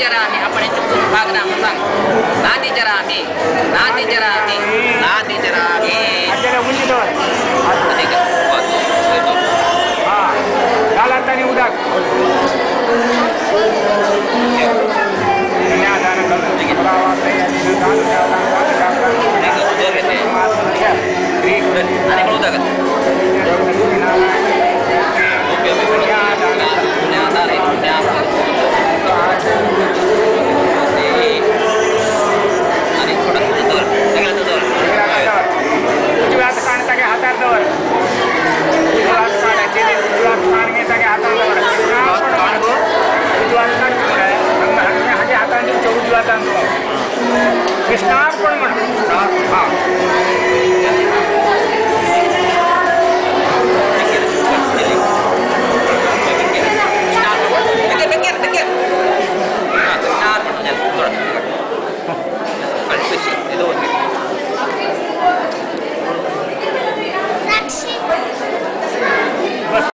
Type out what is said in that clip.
జరామి అప్పటి నుంచి భూమి భాగనా ముసా నాది జరామి నాది జరామి నాది జరామి కాలంతానే ఉదా ಅನೇಕ ಉದಾಹರಣೆ Pescar.